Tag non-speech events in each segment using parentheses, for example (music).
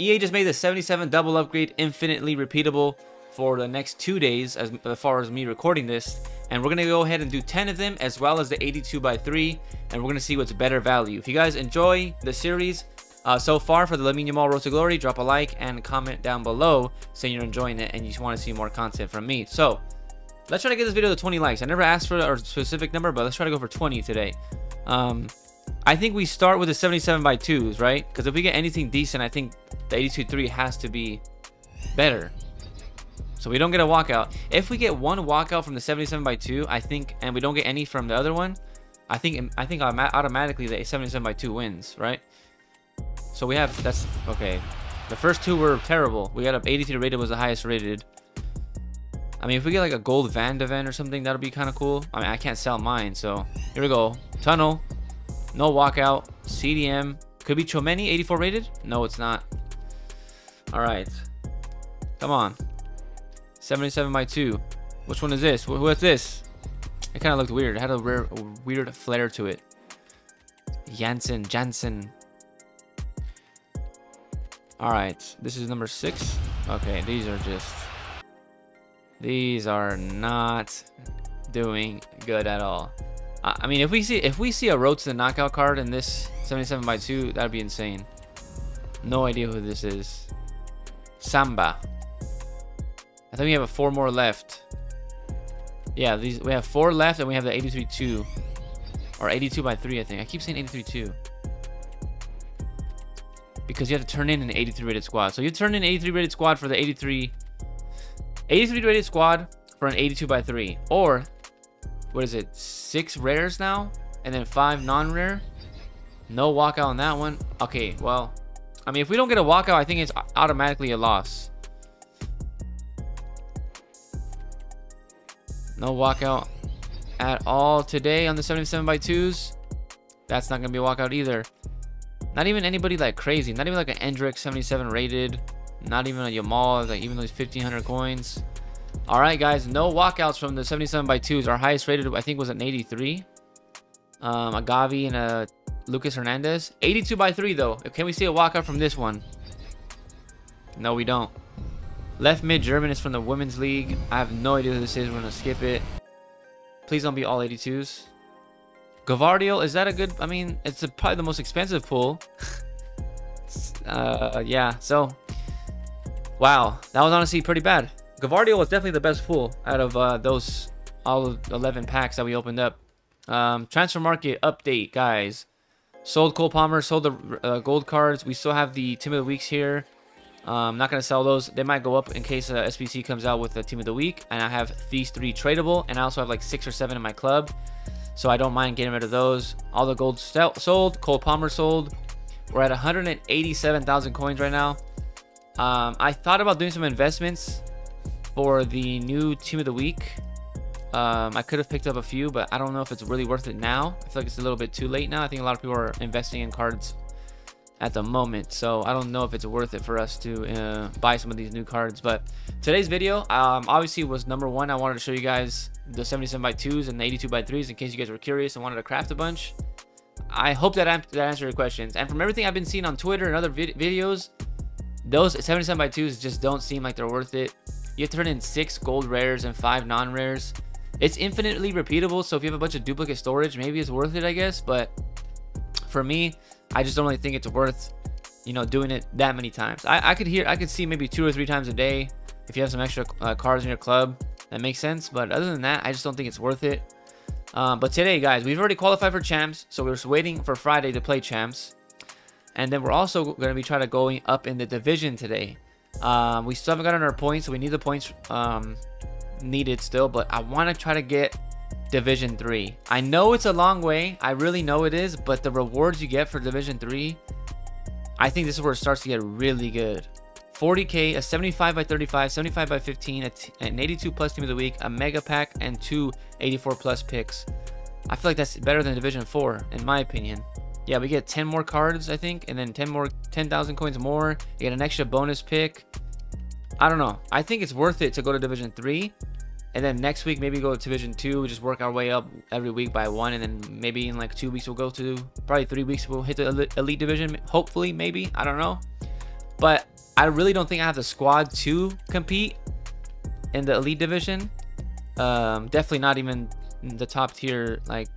EA just made the 77 double upgrade infinitely repeatable for the next two days as, far as me recording this. And we're gonna go ahead and do 10 of them as well as the 82 by 3 and we're gonna see what's better value. If you guys enjoy the series uh, so far for the Lamine Yamal Road to Glory drop a like and comment down below saying you're enjoying it and you want to see more content from me. So let's try to get this video to 20 likes. I never asked for a specific number but let's try to go for 20 today. Um, I think we start with the 77 by 2s right because if we get anything decent I think the 82 3 has to be better so we don't get a walkout. If we get one walkout from the 77 by 2, I think, and we don't get any from the other one, I think um, I think automatically the 77 by 2 wins, right? So we have, that's, okay. The first two were terrible. We got up 83 rated was the highest rated. I mean, if we get like a gold Van de Ven or something, that'll be kind of cool. I mean, I can't sell mine, so here we go. Tunnel, no walkout, CDM. Could be Tchouaméni, 84 rated? No, it's not. All right. Come on. 77 by 2. Which one is this? What's this? It kind of looked weird. It had a, rare, a weird flair to it. Jansen, Jansen. Alright, this is number 6. Okay, these are just... These are not doing good at all. I mean, if we see if we see a road to the knockout card in this 77 by 2, that'd be insane. No idea who this is. Samba. I think we have a four more left. Yeah, these we have four left, and we have the 83-2. Or 82 by 3, I think. I keep saying 83-2. Because you have to turn in an 83 rated squad. So you turn in an 83 rated squad for the 83... 83 rated squad for an 82 by 3. Or, what is it? Six rares now? And then five non-rare? No walkout on that one. Okay, well... I mean, if we don't get a walkout, I think it's automatically a loss. No walkout at all today on the 77 by 2s. That's not going to be a walkout either. Not even anybody like crazy. Not even like an Endrick 77 rated. Not even a Yamal, like even those 1500 coins. All right, guys, no walkouts from the 77 by 2s. Our highest rated, I think, was an 83. Um, a Gavi and a Lucas Hernandez. 82 by 3, though. Can we see a walkout from this one? No, we don't. Left mid German is from the Women's League. I have no idea who this is. We're to skip it. Please don't be all 82s. Gvardiol, is that a good... I mean, it's a, probably the most expensive pull. (laughs) uh, yeah, so... Wow, that was honestly pretty bad. Gvardiol was definitely the best pool out of uh, those all 11 packs that we opened up. Um, transfer market update, guys. Sold Cole Palmer, sold the uh, gold cards. We still have the Team of the Weeks here. I'm um, not going to sell those. They might go up in case uh, SBC comes out with the team of the week. And I have these three tradable. And I also have like six or seven in my club. So I don't mind getting rid of those. All the gold sold. Cole Palmer sold. We're at 187,000 coins right now. Um, I thought about doing some investments for the new team of the week. Um, I could have picked up a few, but I don't know if it's really worth it now. I feel like it's a little bit too late now. I think a lot of people are investing in cards at the moment so i don't know if it's worth it for us to uh, buy some of these new cards but today's video um, obviously was number one i wanted to show you guys the 77 by 2s and the 82 by 3s in case you guys were curious and wanted to craft a bunch i hope that, that answered your questions and from everything i've been seeing on twitter and other vid videos those 77 by 2s just don't seem like they're worth it you have to turn in six gold rares and five non-rares it's infinitely repeatable so if you have a bunch of duplicate storage maybe it's worth it i guess but for me I just don't really think it's worth, you know, doing it that many times. I, I could hear, I could see maybe two or three times a day if you have some extra uh, cards in your club. That makes sense. But other than that, I just don't think it's worth it. Um, but today, guys, we've already qualified for champs, so we're just waiting for Friday to play champs. And then we're also going to be trying to going up in the division today. Um, we still haven't gotten our points, so we need the points um, needed still. But I want to try to get Division 3. I know it's a long way. I really know it is, but the rewards you get for Division 3, I think this is where it starts to get really good. 40k, a 75 by 35, 75 by 15, an 82 plus team of the week, a mega pack, and two 84 plus picks. I feel like that's better than Division 4, in my opinion. Yeah, we get 10 more cards, I think, and then 10 more, 10,000 coins more. You get an extra bonus pick. I don't know. I think it's worth it to go to Division 3 and then next week, maybe go to Division 2, just work our way up every week by one. And then maybe in like two weeks, we'll go to, probably three weeks, we'll hit the Elite Division. Hopefully, maybe. I don't know. but I really don't think I have the squad to compete in the elite division. Um, definitely not even the top tier. Like,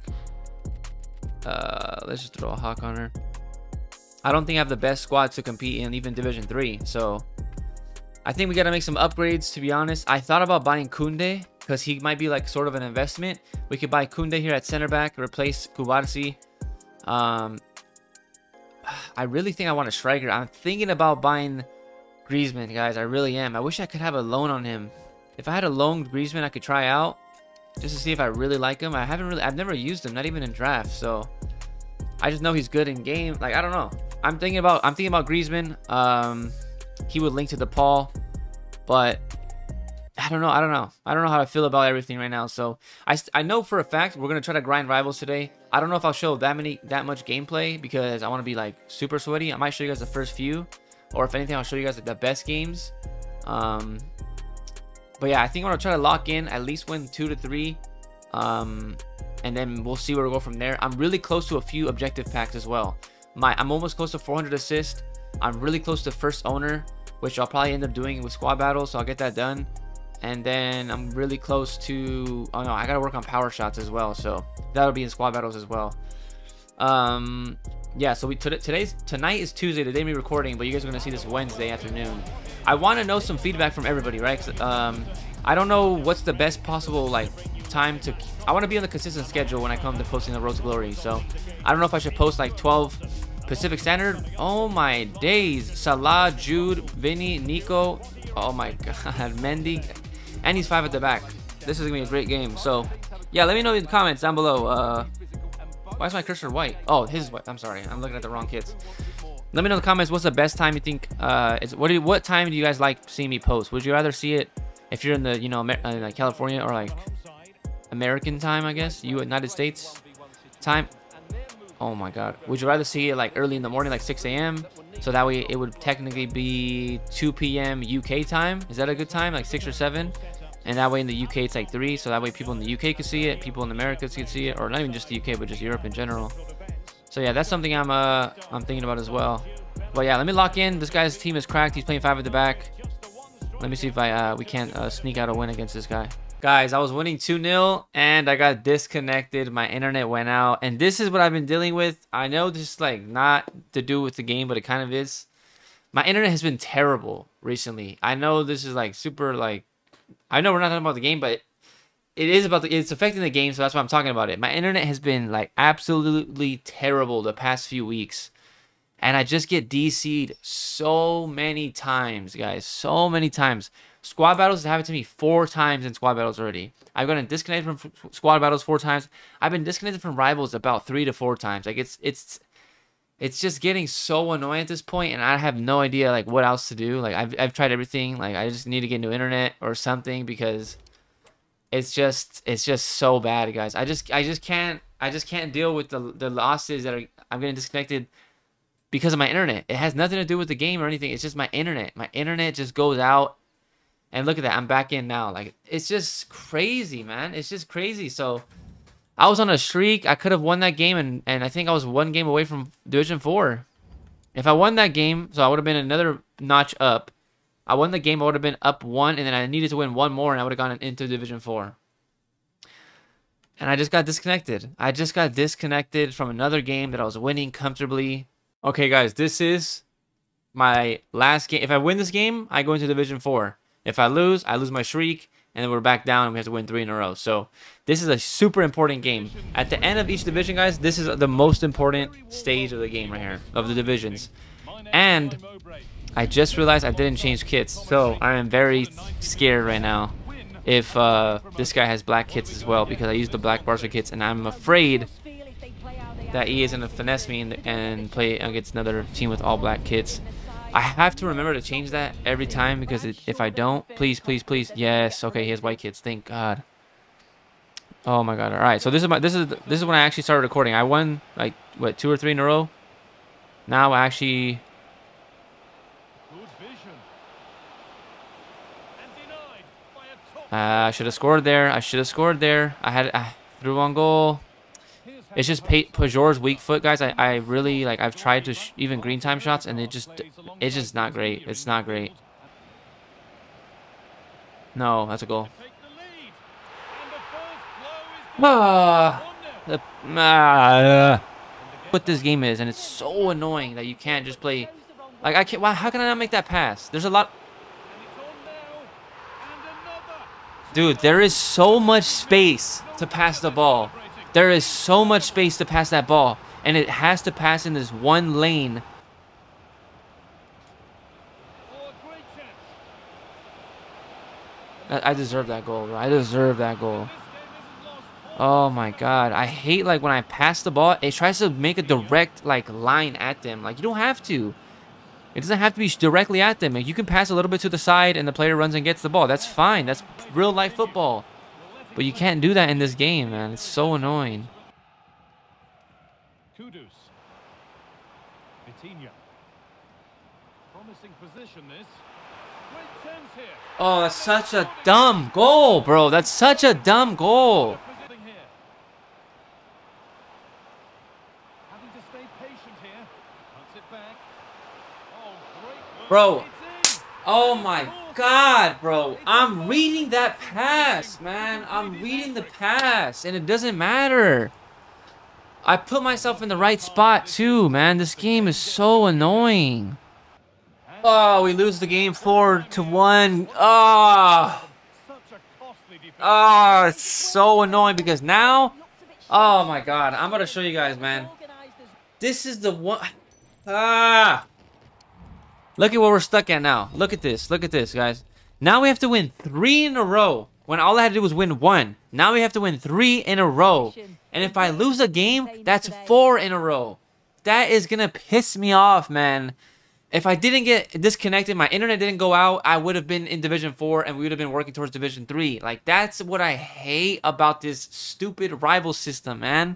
uh, let's just throw a hawk on her. I don't think I have the best squad to compete in even Division 3. So I think we got to make some upgrades, to be honest. I thought about buying Koundé because he might be like sort of an investment. We could buy Koundé here at center back, replace Cubarsí. Um, I really think I want a striker. I'm thinking about buying Griezmann, guys. I really am. I wish I could have a loan on him. If I had a loan Griezmann, I could try out just to see if I really like him. I haven't really, I've never used him, not even in draft. So I just know he's good in game. Like I don't know. I'm thinking about, I'm thinking about Griezmann. Um, he would link to the Paul, but I don't know. I don't know. I don't know how I feel about everything right now. So I, I know for a fact we're gonna try to grind rivals today. I don't know if I'll show that many that much gameplay because I want to be like super sweaty. I might show you guys the first few, or if anything, I'll show you guys like, the best games. Um, but yeah, I think I'm gonna try to lock in at least win two to three, um, and then we'll see where we go from there. I'm really close to a few objective packs as well. My I'm almost close to 400 assists. I'm really close to first owner, which I'll probably end up doing with squad battles, so I'll get that done. And then I'm really close to, oh no, I gotta work on power shots as well, so that'll be in squad battles as well. Um, yeah, so we today's tonight is Tuesday, the day we recording, but you guys are gonna see this Wednesday afternoon. I want to know some feedback from everybody, right? Um, I don't know what's the best possible like time to. I want to be on the consistent schedule when I come to posting the to Glory. So I don't know if I should post like 12 Pacific Standard. Oh my days. Salah, Jude, Vinny, Nico. Oh my (laughs) god. Mendy. And he's five at the back. This is to be a great game. So, yeah, let me know in the comments down below. Uh, why is my cursor white? Oh, his is white. I'm sorry. I'm looking at the wrong kids. Let me know in the comments what's the best time you think uh is what do you, what time do you guys like seeing me post? Would you rather see it if you're in the, you know, Amer uh, like California or like American time, I guess, you United States time Oh my god. Would you rather see it like early in the morning, like 6 a.m.? So that way it would technically be 2 p.m. UK time. Is that a good time? Like 6 or 7? And that way in the UK it's like 3. So that way people in the UK can see it. People in America can see it. Or not even just the UK, but just Europe in general. So yeah, that's something I'm uh I'm thinking about as well. But yeah, let me lock in. This guy's team is cracked. He's playing 5 at the back. Let me see if I uh, we can't uh, sneak out a win against this guy. Guys, I was winning 2-0 and I got disconnected. My internet went out. And this is what I've been dealing with. I know this is like not to do with the game, but it kind of is. My internet has been terrible recently. I know this is like super like I know we're not talking about the game, but it is about the it's affecting the game, so that's why I'm talking about it. My internet has been like absolutely terrible the past few weeks. And I just get DC'd so many times, guys. So many times. Squad battles has happened to me four times in squad battles already. I've gotten disconnected from squad battles four times. I've been disconnected from rivals about three to four times. Like it's it's it's just getting so annoying at this point, and I have no idea like what else to do. Like I've I've tried everything. Like I just need to get new internet or something because it's just it's just so bad, guys. I just I just can't I just can't deal with the the losses that are I'm getting disconnected because of my internet. It has nothing to do with the game or anything. It's just my internet. My internet just goes out and look at that. I'm back in now. Like, it's just crazy, man. It's just crazy. So, I was on a streak. I could have won that game, and, and I think I was one game away from Division 4. If I won that game, so I would have been another notch up. I won the game, I would have been up one, and then I needed to win one more, and I would have gone into Division 4. And I just got disconnected. I just got disconnected from another game that I was winning comfortably. Okay, guys, this is my last game. If I win this game, I go into Division 4. If I lose, I lose my streak, and then we're back down and we have to win three in a row. So this is a super important game. At the end of each division, guys, this is the most important stage of the game right here, of the divisions. And I just realized I didn't change kits, so I am very scared right now if uh, this guy has black kits as well because I used the black Barca kits and I'm afraid that he is going to finesse me and, and play against another team with all black kits. I have to remember to change that every time because it, if I don't, please, please, please. Yes, okay, he has white kids. Thank God. Oh my God. All right, so this is my this is this is when I actually started recording. I won like what two or three in a row. Now I actually. Uh, I should have scored there. I should have scored there. I had I threw on goal. It's just Pajor's weak foot, guys. I, I really, like, I've tried to even green time shots, and it just, it's just not great. It's not great. No, that's a goal. Ah, the, ah, what this game is, and it's so annoying that you can't just play. Like, I can't, why, how can I not make that pass? There's a lot. Dude, there is so much space to pass the ball. There is so much space to pass that ball. And it has to pass in this one lane. I deserve that goal. I deserve that goal. Oh my god. I hate like when I pass the ball, it tries to make a direct like line at them. Like you don't have to. It doesn't have to be directly at them. Like, you can pass a little bit to the side and the player runs and gets the ball. That's fine. That's real life football. But you can't do that in this game, man. It's so annoying. Kudus. Vitinha. Promising position this. Oh, that's such a dumb goal, bro. That's such a dumb goal. Bro. Oh my god, bro. I'm reading that pass, man. I'm reading the pass, and it doesn't matter. I put myself in the right spot, too, man. This game is so annoying. Oh, we lose the game 4 to 1. Oh. Oh, it's so annoying because now... Oh, my God. I'm going to show you guys, man. This is the one... Ah. Look at what we're stuck at now. Look at this. Look at this, guys. Now we have to win three in a row. When all I had to do was win one. Now we have to win three in a row. And if I lose a game, that's four in a row. That is going to piss me off, man. If I didn't get disconnected, my internet didn't go out, I would have been in Division 4 and we would have been working towards Division 3. Like, that's what I hate about this stupid rival system, man.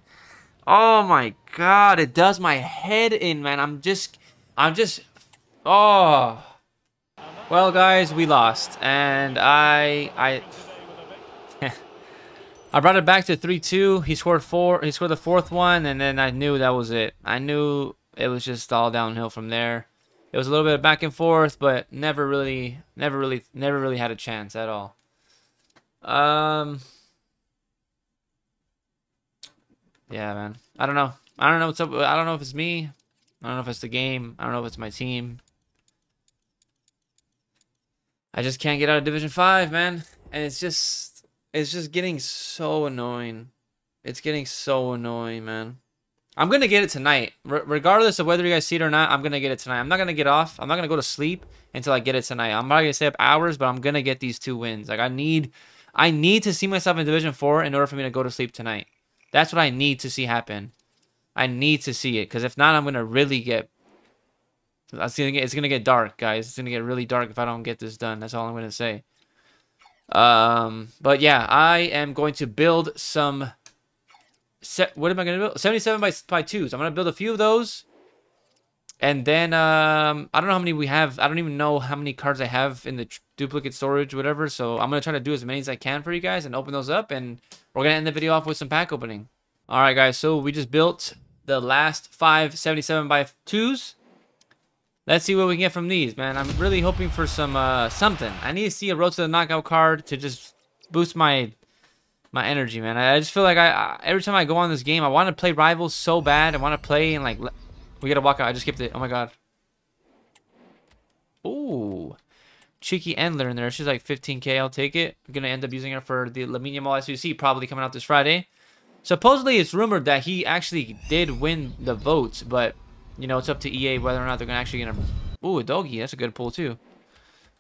Oh my god, it does my head in, man. I'm just, I'm just Oh. Well, guys, we lost, and I, I, (laughs) I brought it back to three-two. He scored four. He scored the fourth one, and then I knew that was it. I knew it was just all downhill from there. It was a little bit of back and forth, but never really, never really, never really had a chance at all. Um. Yeah, man. I don't know. I don't know what's up. I don't know if it's me. I don't know if it's the game. I don't know if it's my team. I just can't get out of Division 5, man. And it's just it's just getting so annoying. It's getting so annoying, man. I'm going to get it tonight. R regardless of whether you guys see it or not, I'm going to get it tonight. I'm not going to get off. I'm not going to go to sleep until I get it tonight. I'm not going to stay up hours, but I'm going to get these two wins. Like I need I need to see myself in Division 4 in order for me to go to sleep tonight. That's what I need to see happen. I need to see it because if not, I'm going to really get it's gonna get it's gonna get dark, guys. It's gonna get really dark if I don't get this done. That's all I'm gonna say. Um, but yeah, I am going to build some. Set, what am I gonna build? 77 by by twos. I'm gonna build a few of those, and then um, I don't know how many we have. I don't even know how many cards I have in the duplicate storage, whatever. So I'm gonna try to do as many as I can for you guys and open those up, and we're gonna end the video off with some pack opening. All right, guys. So we just built the last five 77 by twos. Let's see what we get from these, man. I'm really hoping for some uh, something. I need to see a Road to the Knockout card to just boost my my energy, man. I just feel like I, I every time I go on this game, I want to play Rivals so bad. I want to play and like we gotta walk out. I just skipped it. Oh my god. Ooh. Cheeky Endler in there. She's like 15k. I'll take it. I'm gonna end up using her for the Lamine Yamal SUC probably coming out this Friday. Supposedly, it's rumored that he actually did win the votes, but you know, it's up to EA whether or not they're gonna actually gonna. Ooh, a doggy. That's a good pull too.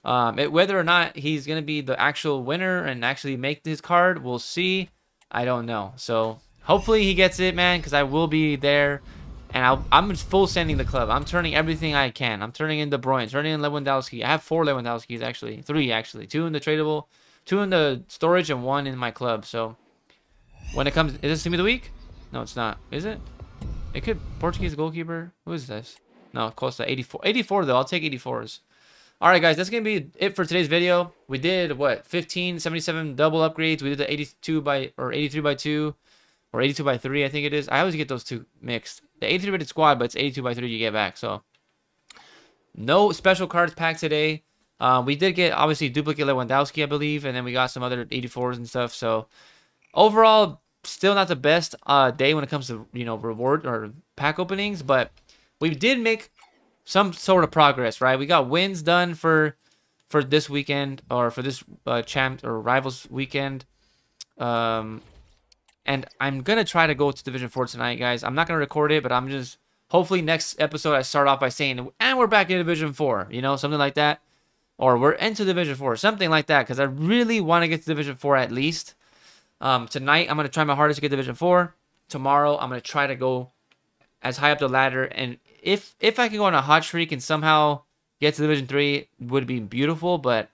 Um, it, whether or not he's gonna be the actual winner and actually make his card, we'll see. I don't know. So hopefully he gets it, man, because I will be there. And i am full sending the club. I'm turning everything I can. I'm turning in De Bruyne, turning in Lewandowski. I have four Lewandowskis, actually. Three, actually. Two in the tradable, two in the storage, and one in my club. So when it comes... Is this Team of the Week? No, it's not. Is it? It could Portuguese goalkeeper. Who is this? No, Costa 84. 84 though. I'll take 84s. All right, guys, that's gonna be it for today's video. We did what 15, 77 double upgrades. We did the 82 by or 83 by two. Or 82 by 3, I think it is. I always get those two mixed. The 83 rated squad, but it's 82 by 3 you get back. So no special cards pack today. Um, we did get obviously duplicate Lewandowski, I believe, and then we got some other 84s and stuff. So overall, still not the best uh, day when it comes to you know reward or pack openings, but we did make some sort of progress, right? We got wins done for for this weekend or for this uh, champ or rivals weekend. Um, and I'm gonna try to go to Division Four tonight, guys. I'm not gonna record it, but I'm just hopefully next episode I start off by saying, and we're back in Division Four, you know, something like that, or we're into Division Four, something like that, because I really want to get to Division Four at least. Um, tonight I'm gonna try my hardest to get Division Four. Tomorrow I'm gonna try to go as high up the ladder, and if if I can go on a hot streak and somehow get to Division Three, would be beautiful. But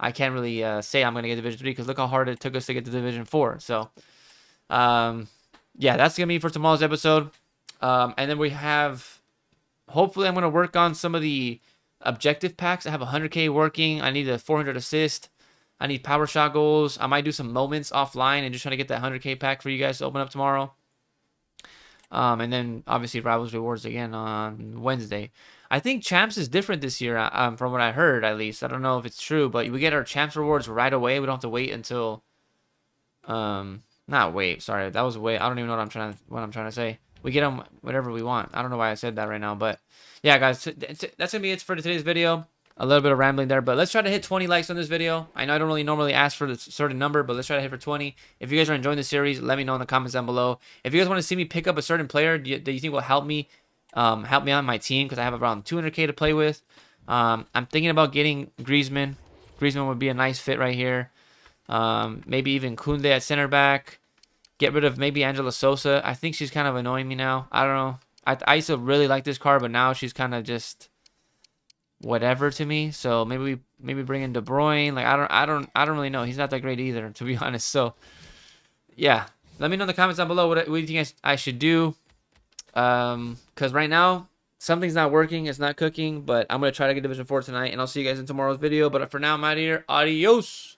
I can't really uh, say I'm gonna get Division Three because look how hard it took us to get to Division Four. So. Um, yeah, that's gonna be for tomorrow's episode. Um, and then we have, hopefully, I'm gonna work on some of the objective packs. I have 100k working. I need a 400 assist. I need power shot goals. I might do some moments offline and just trying to get that 100k pack for you guys to open up tomorrow. Um, and then obviously rivals rewards again on Wednesday. I think champs is different this year, uh, um, from what I heard at least. I don't know if it's true, but we get our champs rewards right away. We don't have to wait until um not wait, sorry. That was a wait. I don't even know what I'm trying to what I'm trying to say. We get them whatever we want. I don't know why I said that right now, but yeah, guys, that's gonna be it for today's video. A little bit of rambling there, but let's try to hit 20 likes on this video. I know I don't really normally ask for a certain number, but let's try to hit for 20. If you guys are enjoying the series, let me know in the comments down below. If you guys want to see me pick up a certain player that you, think will help me, um, help me on my team because I have around 200k to play with. Um, I'm thinking about getting Griezmann. Griezmann would be a nice fit right here. Um, maybe even Koundé at center back. Get rid of maybe Angela Sosa. I think she's kind of annoying me now. I don't know. I, I used to really like this card, but now she's kind of just whatever to me. So maybe we maybe bring in De Bruyne. Like I don't I don't I don't really know. He's not that great either, to be (laughs) honest. So yeah, let me know in the comments down below what, what do you think I, I should do. Um, because right now something's not working. It's not cooking, but I'm gonna try to get Division Four tonight, and I'll see you guys in tomorrow's video. But for now, I'm out of here. Adios.